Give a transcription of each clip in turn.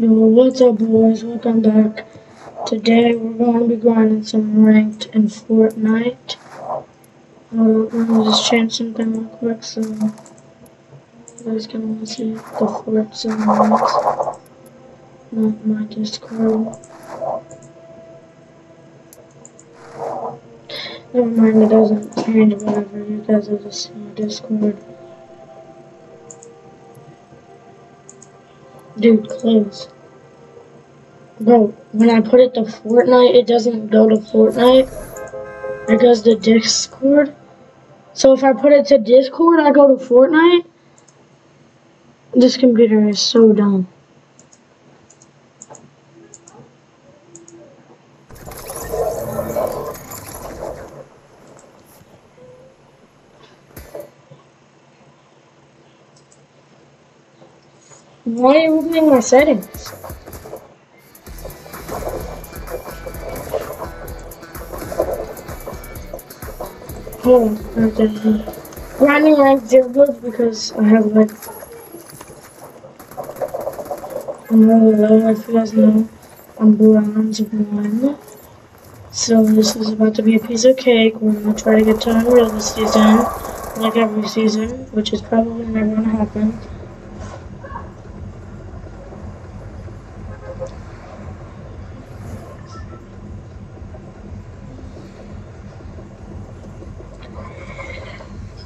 Yo, what's up boys? Welcome back. Today we're going to be grinding some ranked in Fortnite. Uh, let me just change something real quick so you guys can only see the forts and the not my Discord. Never mind, it doesn't change whatever. You guys will just Discord. Dude, close. Bro, when I put it to Fortnite, it doesn't go to Fortnite. It goes to Discord. So if I put it to Discord, I go to Fortnite. This computer is so dumb. Why are you opening my settings? On, oh, okay. Grinding rank zero because I have like I'm really low, if you guys know. I'm bronze one. So this is about to be a piece of cake. We're gonna try to get to Unreal this season, like every season, which is probably never gonna happen.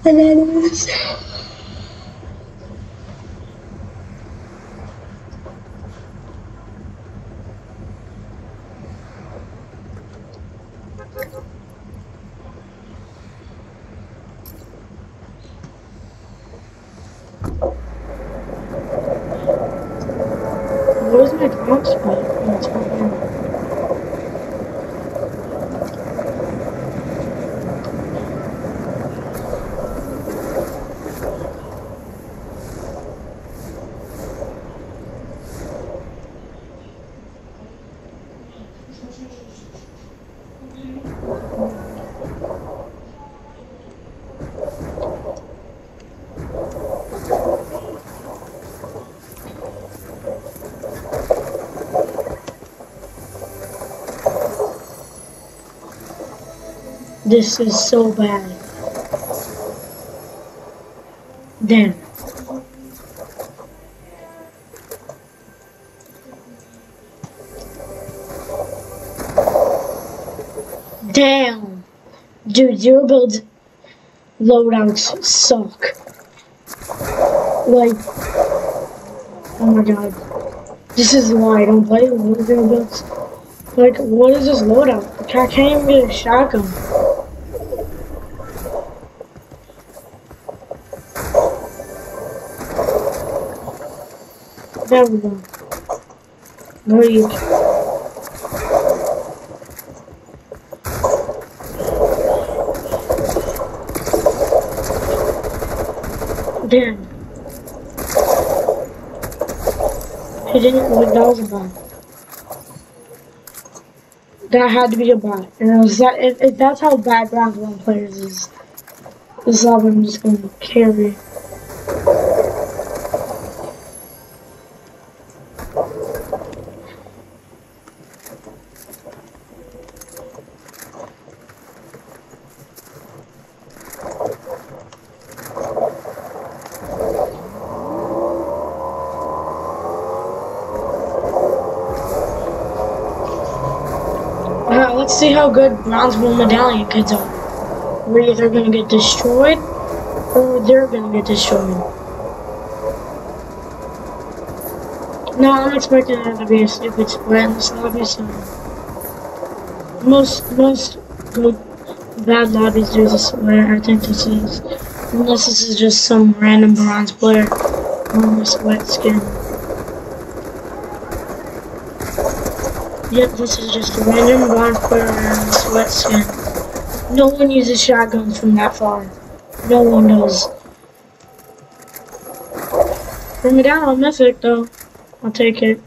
Anonymous. Where's my drop spot? Oh, This is so bad. Damn. Damn. Dude, zero builds loadouts suck. Like, oh my god. This is why I don't play with zero builds. Like, what is this loadout? I can't even get a shotgun. There we go. Breathe. Damn. He didn't like that was a bot. That had to be a bot. And was that if, if that's how bad round one players is, this level I'm just gonna carry. Alright, let's see how good Bronze Bull Medallion kids are. We're either gonna get destroyed or they're gonna get destroyed. No, I'm expecting it to be a stupid split in this lobby, so uh, most most good bad lobbies do this split, I think this is. Unless this is just some random bronze player on this wet skin. Yep, this is just a random bronze player on this wet skin. No one uses shotguns from that far. No one does. Bring it down, mythic though. I'll take it.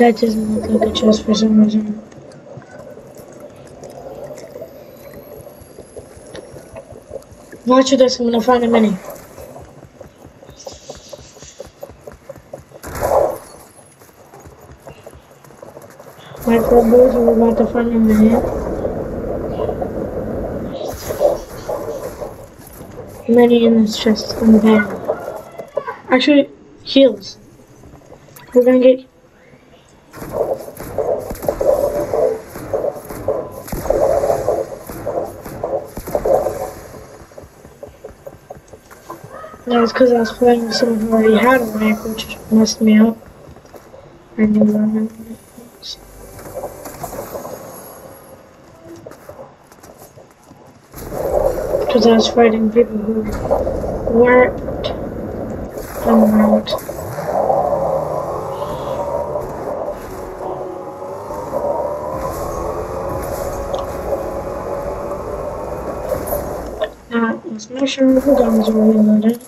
That doesn't look like a chest for some reason. Watch this, I'm gonna find a mini. My boys are about to find a mini. Many in this chest in the bag. Actually, heals. We're gonna get That was because I was playing with someone who already had a rank, which messed me up. I knew that. Because I was fighting people who weren't unranked. Now, let's make sure the guns are reloaded.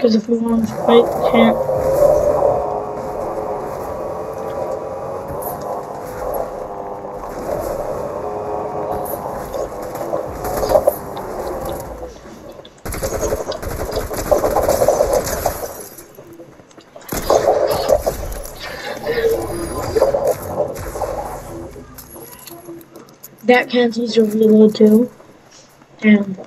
Because if we want to fight, we can't. That cancels your reload too. And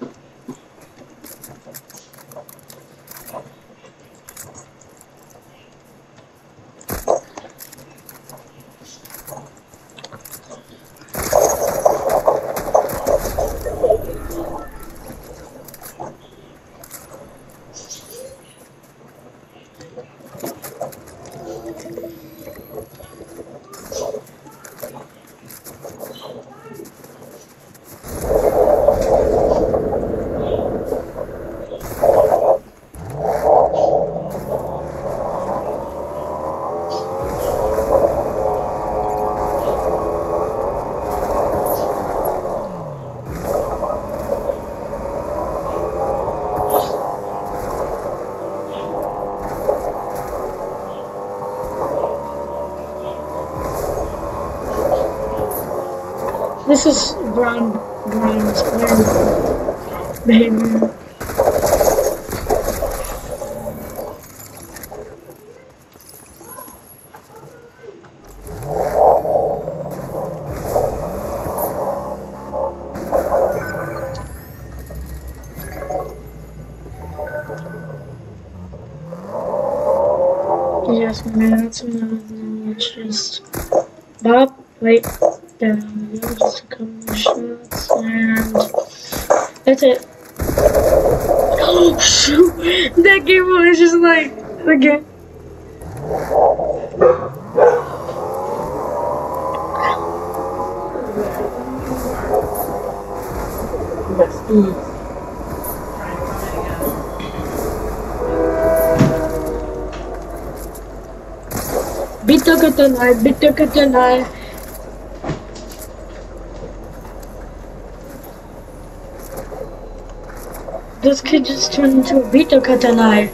This is brown brown square behavior. Yes, man, that's another thing. It's just Bob, wait down a couple more shots and that's it. Oh shoot! That game was just like again. Mm. Bitte bitte nein, bitte bitte nein. This kid just turned into a Vito Katanai.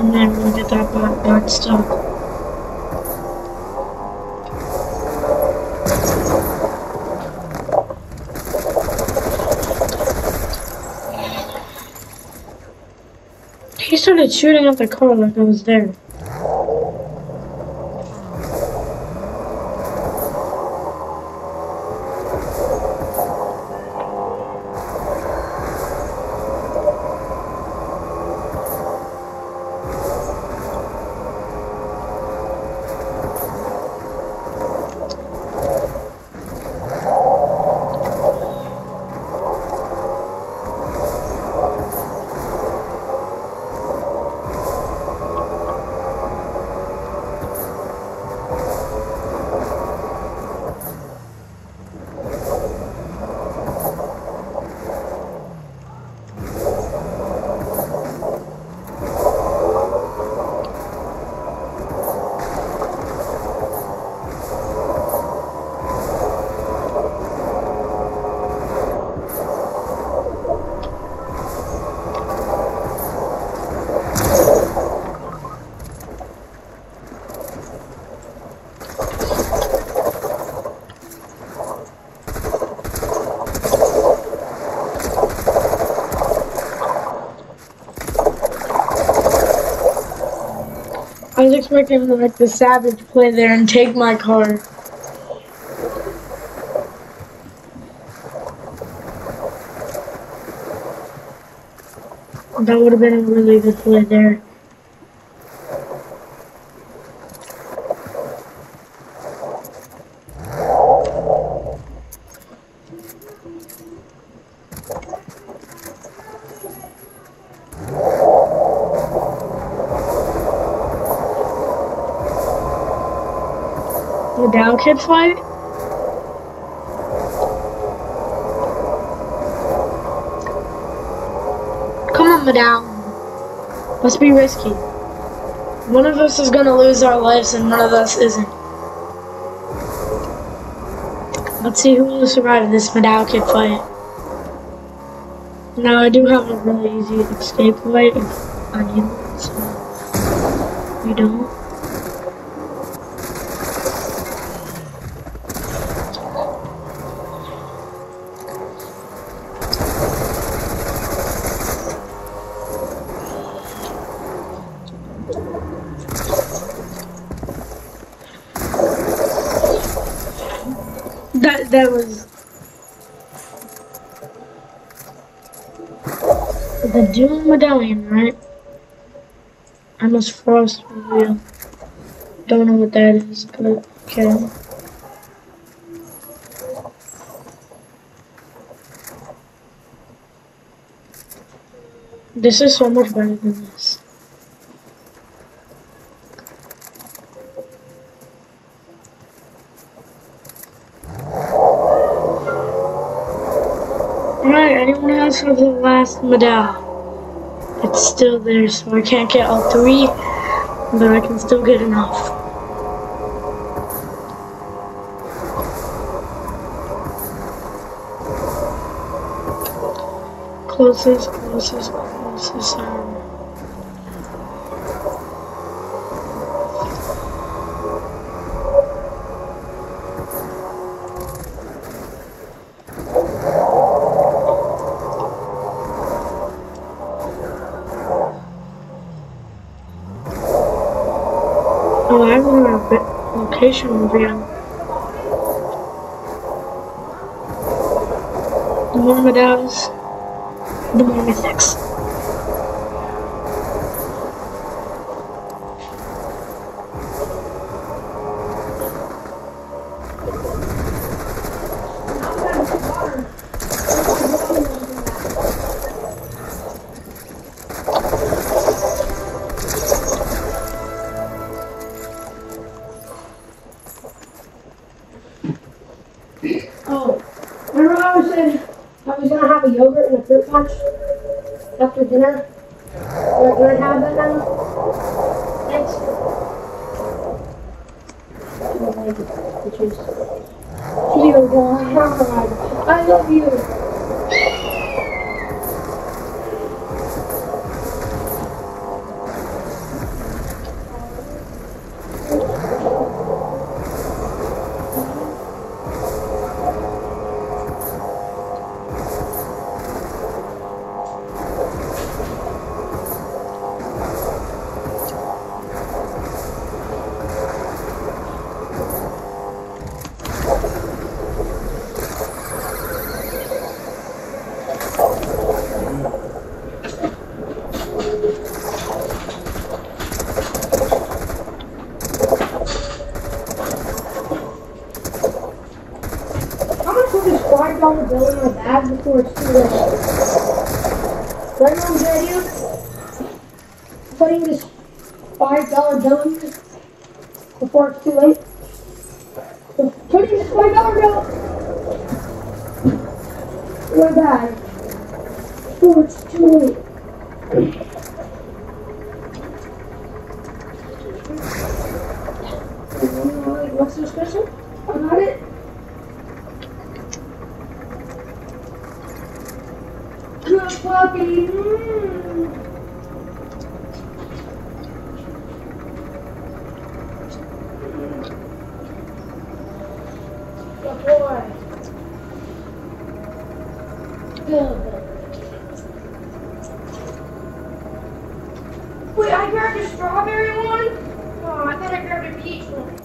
And then we'll get that back stuff. Started shooting at the car like I was there. Expecting like the savage play there and take my car. That would have been a really good play there. The down kid fight? Come on, Madame. Let's be risky. One of us is gonna lose our lives and one of us isn't. Let's see who will survive this Madao kid fight. Now I do have a really easy escape way if I need one, so we don't. That that was Medallion, right? I must frost reveal. Don't know what that is, but okay. This is so much better than this. Alright, anyone else have the last medal? It's still there, so I can't get all three, but I can still get enough. Closest, closest, closest arm. Um, Oh, I have a bit location reveal. The more medals, the more. Oh, yogurt and a fruit after dinner? We're gonna have that now. Thanks. Oh, thank you. The. Dear God, I love you. Five dollar bill before it's too late. So putting this five dollar bill We're bag before it's too late. What's so special about it? Good puppy. Mm. Wait, I grabbed a strawberry one? Oh, I thought I grabbed a peach one.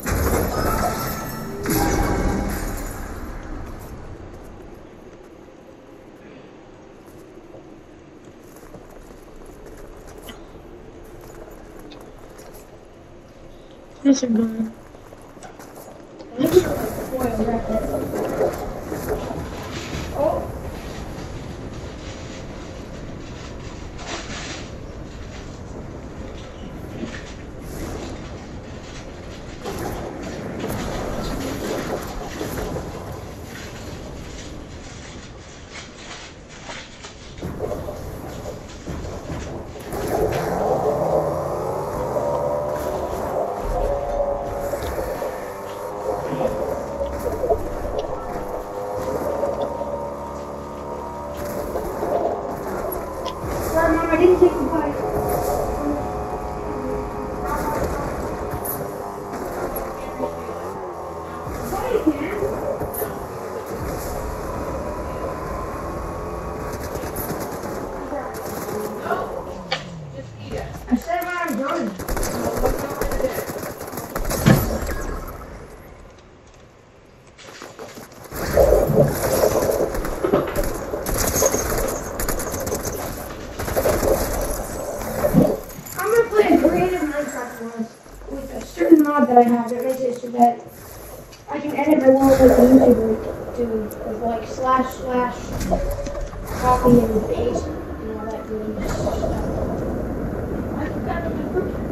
This is good. Certain mod that I have that makes it so that I can edit my world like a YouTuber do with like slash slash copy and paste and all that good stuff. I think that would be perfect.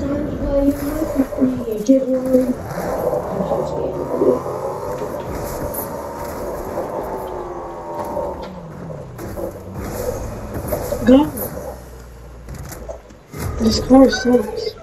Time to play Minecraft creative world. This car sucks.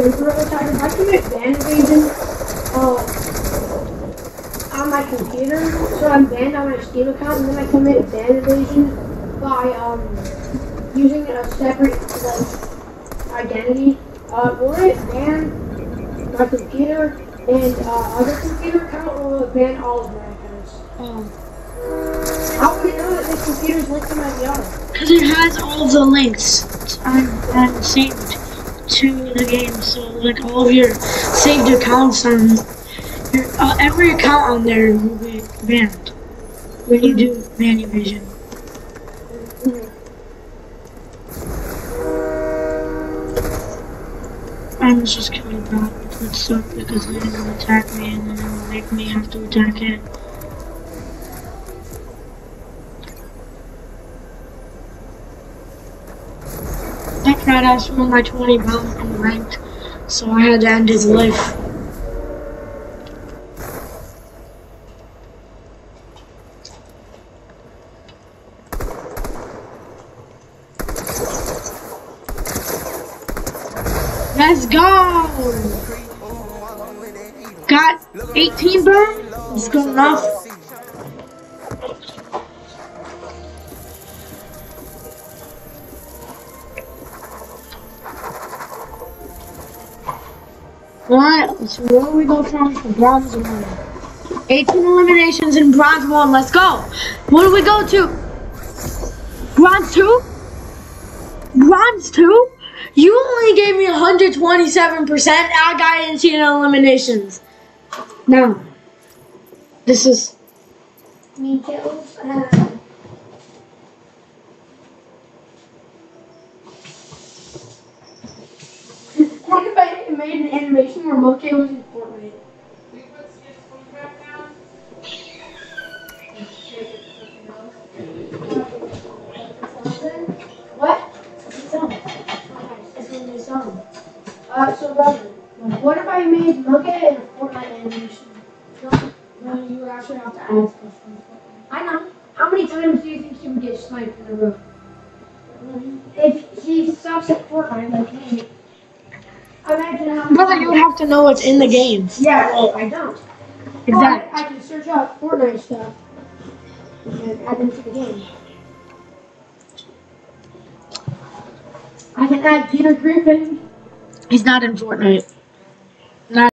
Wait, brother, if we're talking, if I commit ban evasion uh, on my computer, so I'm banned on my Steam account, and then I commit ban evasion by um, using a separate like identity, uh, will it ban my computer and uh, other computer account, or will it ban all of my accounts? Oh. How would it know that this computer's linked to my VR? Because it has all the links I'm, on saved to the game. So, like, all of your saved accounts on your, uh, every account on there will be banned when you do ban evasion. I was just kidding about it suck because it will attack me and then it will make me have to attack it. Ass won my 20 pound in ranked, so I had to end his life. Let's go! Got 18 burn? It's good enough. Alright, so where we go from for bronze one? 18 eliminations in bronze one, let's go! What do we go to? Bronze two? Bronze two? You only gave me 127%, I got 18 eliminations. Now, this is, know what's in the game. Yeah, well, I don't. Exactly. But I can search out Fortnite stuff and add them to the game. I can add Peter Griffin. He's not in Fortnite.